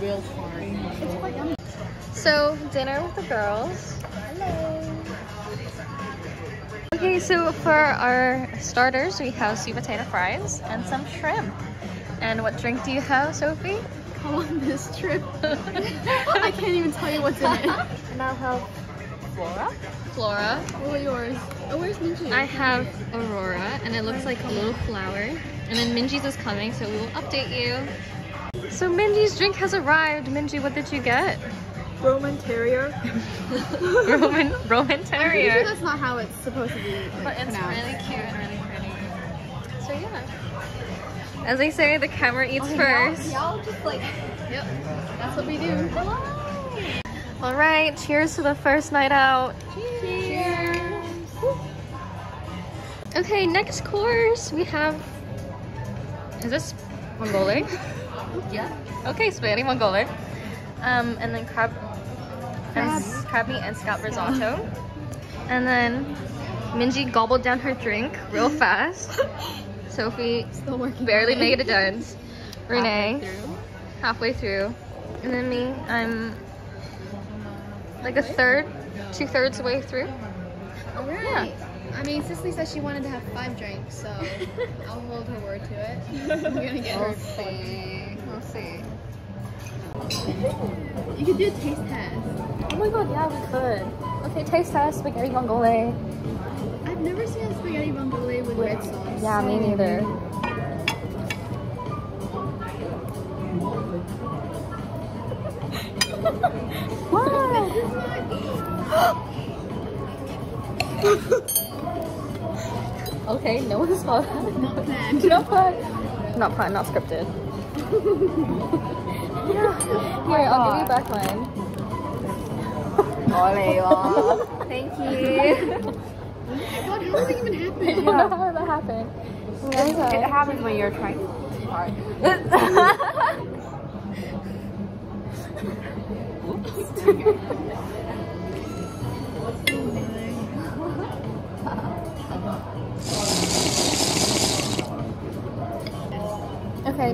real hard. It's quite yummy. So, dinner with the girls. Okay, so for our starters, we have sweet potato fries and some shrimp. And what drink do you have, Sophie? Columbus trip. I can't even tell you what's in it. And I'll have Flora. Flora. What are yours? Oh, where's Minji? I have Aurora, and it looks like a little flower. And then Minji's is coming, so we will update you. So Minji's drink has arrived. Minji, what did you get? Roman Terrier. Roman Roman I'm sure Terrier. that's not how it's supposed to be like, But it's pronounced. really cute and really pretty. So yeah. As they say, the camera eats Oh, first. Y'all y'all just like, yep, that's what we do. Hello. All right, cheers to the first night out. Cheers. Okay, next course we have. Is this mongole? Yeah. Okay, spaghetti mongole. Um, and then crab, and Crab. s- crab meat and scallop risotto. And then Minji gobbled down her drink real fast. Sophie Still working. barely made a dent. Renee Halfway through. halfway through, and then me, I'm like a third, two thirds way through. All right. I mean, Cicely said she wanted to have five drinks, so I'll hold her word to it. I'm gonna get her. see. We'll see. You could do a taste test. Oh my god, yeah, we could. Okay, taste test spaghetti mongole. I've never seen a spaghetti vongole with red sauce. Yeah, me neither. okay, no one saw that. Not planned. Not planned. Not planned, not scripted. Here, I'll give you uh, back mine. Thank you. God, how it even I happen? don't know how that happened. It happens when you're trying hard.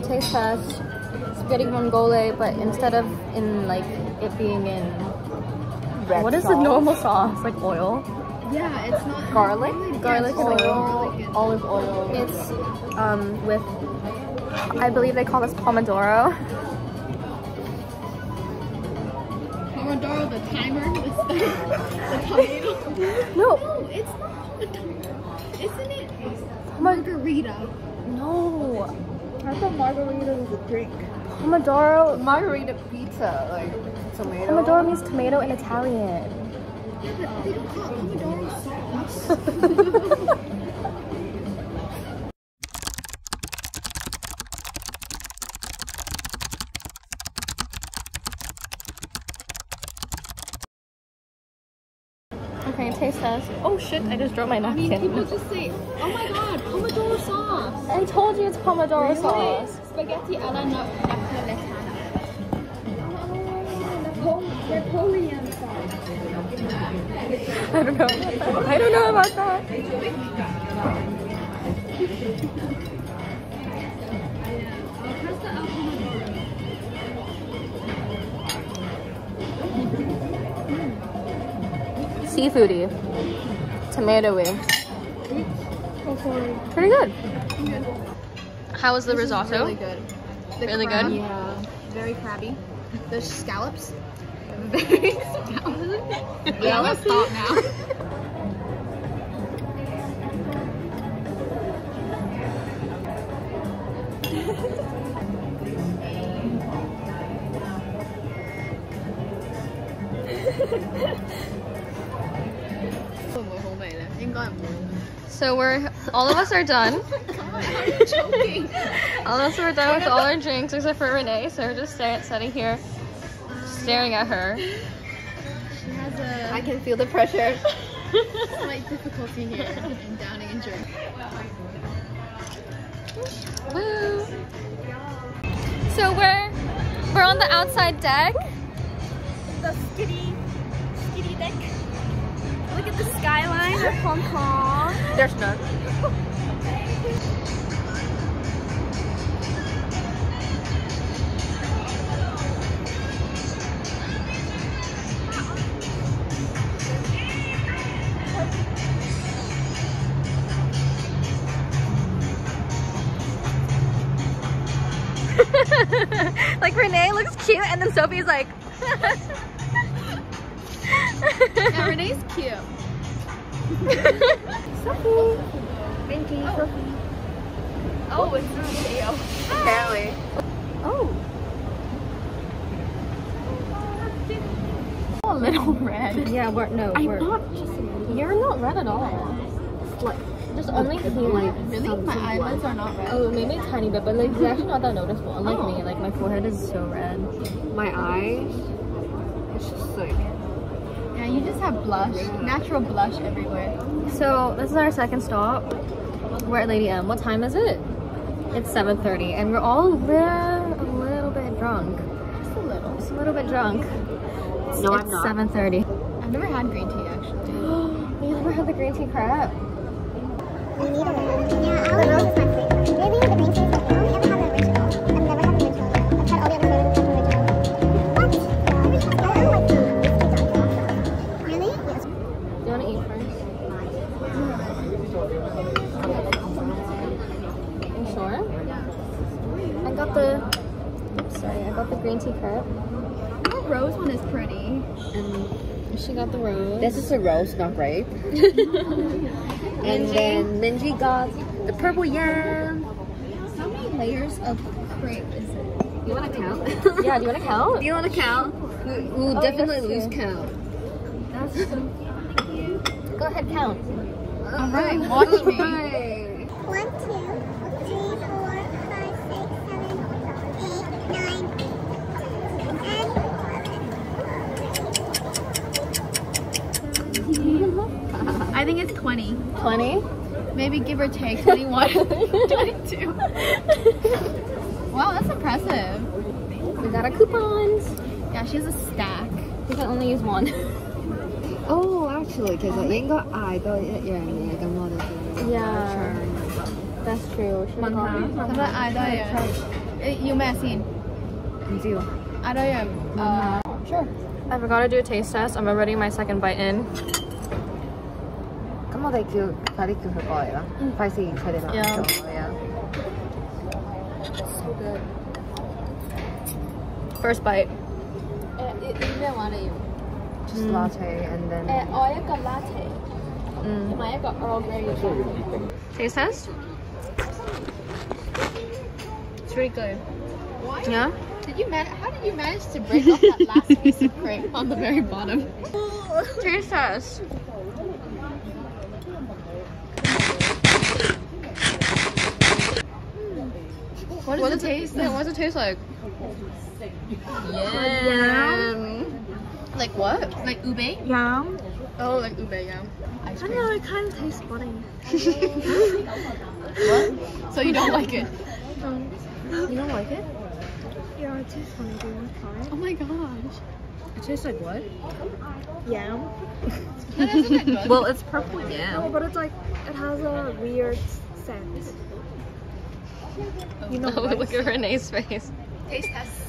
Okay, taste test. Spaghetti mongole, but instead of in like it being in Red what is the normal sauce? Like oil? Yeah, it's not Garlic? Garlic and Garlic oil. Olive oil. It's um with I believe they call this pomodoro. Pomodoro, the timer, the stuff, the. No, No, it's not the timer. Isn't it? Pomo- Margarita. no. I thought margarita was a drink. Pomodoro Margarita pizza, like tomato. Pomodoro means tomato in Italian. Yeah, but they don't call Pomodoro sauce. Okay, taste test. Oh shit, I just dropped my I mean, napkin. people just say, oh my god, Pomodoro sauce. I told you it's pomodoro sauce. Spaghetti alla na- napoletana. Napoleon sauce. I don't know. I don't know about that. Seafoody. Tomatoey. Pretty good. How was the risotto? Really good. The Really crab, good? Yeah. Very crabby. The scallops. Very scallops. Yeah, let's stop now. So we're all of us are done. All of us are done with all our drinks except for Renee. So we're just sta- sitting here, staring at her. She has a I can feel the pressure. slight difficulty here in downing and drink. Woo! So we're we're on the outside deck. The skitty, skitty deck. Look at the skyline of Hong Kong. There's none. like Renee looks cute and then Sophie's like Yeah, Renee's cute. Sophie. Minky, Sophie. Oh, it's not Theo. Apparently. Oh. A little red. Yeah, we're no, I'm we're. not just You're not red at all. like Just only here. Like, Really? My eyelids are not red. oh, maybe a tiny bit, but like it's actually not that noticeable. Unlike oh. me, like my forehead is so red. My eyes, it's just like, Yeah, you just have blush. Natural blush everywhere. So this is our second stop. We're at Lady M. What time is it? It's 7:30, and we're all a little, a little bit drunk. Just a little. Just a little bit drunk. No, it's I'm not. 7:30. I've never had green tea actually. You never had the green tea crap? She got the rose. this is a rose, not grape. and then Minji got the purple yam. How many layers of crepe is it? You want to count? yeah. Do you want to count? Do you want to count? We- We'll Oh, definitely lose count. Go ahead, count. Alright, watch me. One, two, I think it's 20. 20. Maybe give or take 21. 22. Wow, that's impressive. We got our coupons. Yeah, she has a stack. We can only use one. Oh, actually, because应该嗌多一样嘢，咁我哋就 Yeah. That's true. Should we call her? 咁样嗌多样。诶要咩先？唔知喎。嗌多样诶 Sure。 I forgot to do a taste test. I'm already my second bite in. 咁我哋叫快啲叫佢过嚟啦，费事佢哋难 Yeah. 做啊。 So good. First bite. 诶咩话你要？ Just latte and then 诶我一个 latte， Mm. 同埋一个 Earl Grey 嘅 Taste test? It's really good. Why? Yeah? Did you man? How did you manage to break off that last piece of crepe on the very bottom? Taste test. What does it taste? Yeah, what does it taste like? Yum. Like what? Like ube? Yum. Oh, like ube yum. I don't know, it kind of tastes funny. What? So you don't like it? Um, you don't like it? Yeah, it tastes funny. Do you want to try Oh my gosh. it tastes like what? it? Yum. That isn't that good. Well, it's purple No, but it's like, it has a weird scent. You know Oh, look at Renee's face. taste test.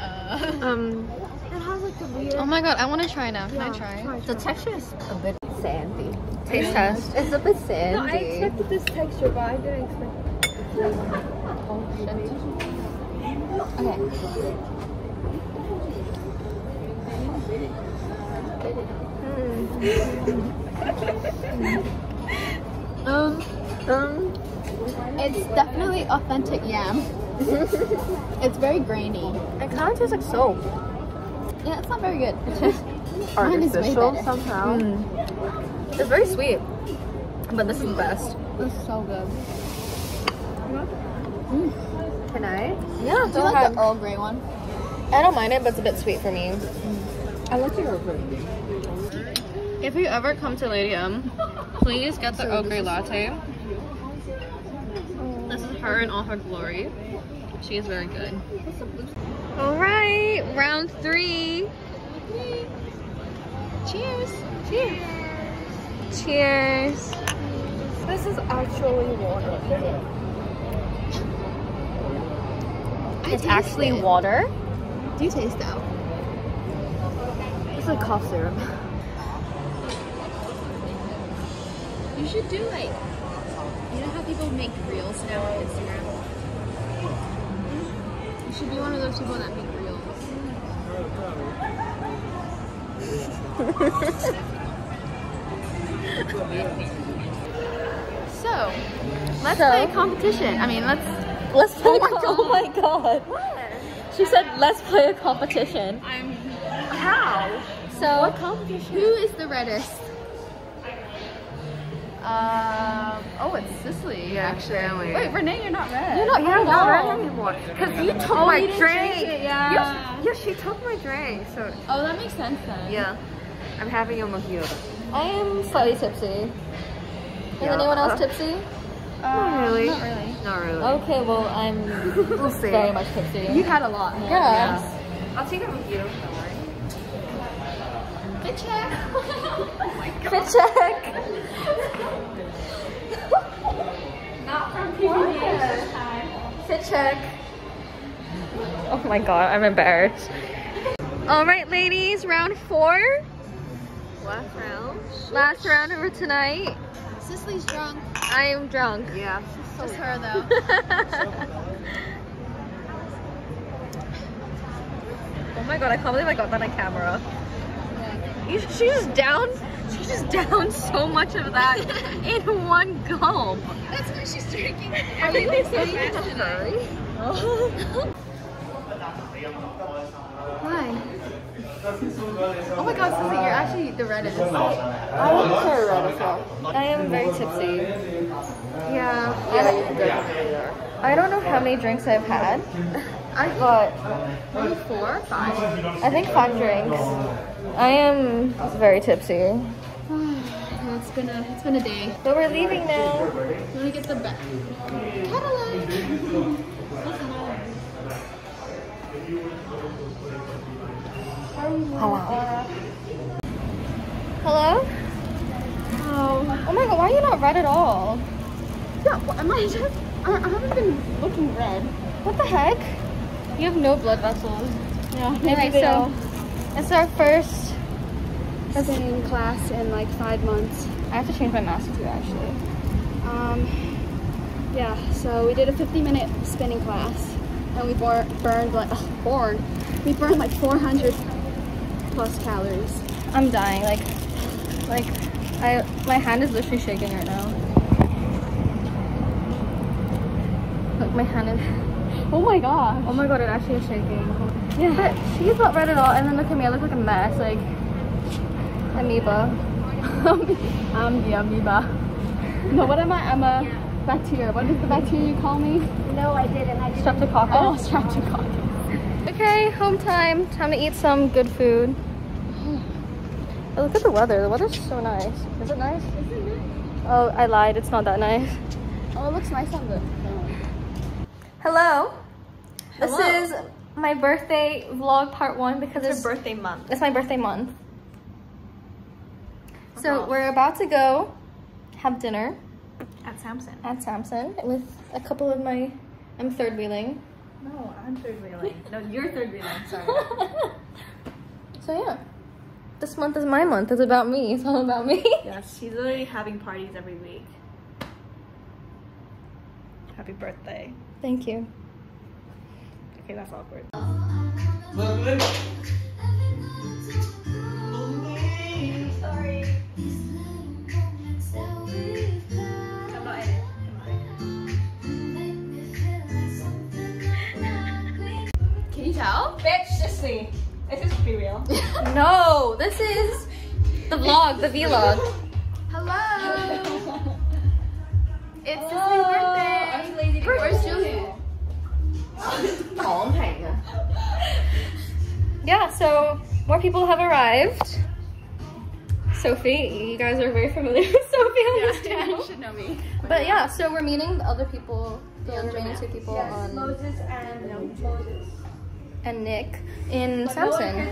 Uh, Um. It has like a weird. Oh my god, I want to try now. Can I Yeah, try? try, The texture is a bit sandy. Taste test. It's a bit No, I expected this texture, but I didn't expect the flavor. okay. Um, Um, it's definitely authentic yam. it's very grainy. It kind of tastes like soap. Yeah, it's not very good. Mine is artificial better. somehow. Mm. It's very sweet. But this is the best. It's so good. Mm. Can I? Yeah, Do you like the Earl Grey one? I don't mind it, but it's a bit sweet for me. Mm. I like your Grey. If you ever come to Lady M, please get the Earl Grey latte. This is her in all her glory. She is very good. All right, round three. Cheers. Cheers. Cheers. This is actually water. It's actually it. water. Do you taste that? It's like cough syrup. You should do like, you know how people make reels now on Instagram? You should be one of those people that make reels. so, let's So? play a competition. I mean, let's. Let's play. Oh my god. What? She said, let's play a competition. I'm. How? So, Who is the reddest? Um. Oh, it's Cicely. Yeah, actually. Wait, Renee, you're not red. You're not Yeah, red not red anymore. Because you took Oh, my you drink. it, yeah. yeah. Yeah, she took my drink. So, Oh, that makes sense then. yeah. I'm having a mojito. I am slightly tipsy. Is Yeah. anyone else tipsy? Not really. Not really. Not really. Okay, well, I'm We'll see. very much tipsy. You had a lot more. Yeah. I'll take a mojito. Good check. Fit check. Not from PBH. Fit check. Oh my god, I'm embarrassed. All right, ladies, round four. Last round. Last round for tonight. Cicely's drunk. I am drunk. Yeah. Just her though. oh my god, I can't believe I got that on camera. You- She just down, she just downed so much of that in one gulp. That's why she's drinking everything so fast today. Hi. Oh my god, Cicely, you're actually the reddest. I want her red as well. I am very tipsy. Yeah. Yeah. I don't know how many drinks I've had, I but maybe four, five. I think five drinks. I am very tipsy. It's been a it's been a day. But we're leaving now. Let me get the back. Cadillac. Hello? Oh. Oh my god, why are you not red at all? Yeah, well, am I just? I, I haven't been looking red. What the heck? You have no blood vessels. Yeah. Anyway, so it's our first. Spinning class in like five months. I have to change my mask too, actually. Um, yeah, so we did a 50 minute spinning class and we bor- burned like, oh, burned. We burned like 400 plus calories. I'm dying. Like, like, I my hand is literally shaking right now. Look, my hand is. Oh my god. Oh my god, it actually is shaking. Yeah. But she's not red at all. And then look at me, I look like a mess. Like, amoeba. I'm the amoeba. No, what am I? I'm a bacteria. What is the bacteria you call me? No, I didn't. I Streptococcus. Oh, streptococcus. Okay, home time. Time to eat some good food. Oh, look at the weather. The weather's so nice. Is it nice? Oh, I lied. It's not that nice. Oh, it looks nice on the. Hello. This is my birthday vlog part one because it's, birthday month. it's my birthday month. So we're about to go have dinner At Samson. at Samson with a couple of my. I'm third wheeling. No, I'm third wheeling. No, you're third wheeling. Sorry. so yeah, this month is my month. It's about me. It's all about me. yes, she's literally having parties every week. Happy birthday. Thank you. Okay, that's awkward. I'm not in. Can you tell? Bitch, Cicely. This is BeReal. No, this is the vlog, the vlog. Hello. It's Cicely's birthday. Where's Julie? Yeah, so more people have arrived. Sophie, you guys are very familiar with Sophie on this channel. you should know me. But yeah, so we're meeting the other people, the remaining two people on Moses and no, Moses. and Nick in Samson.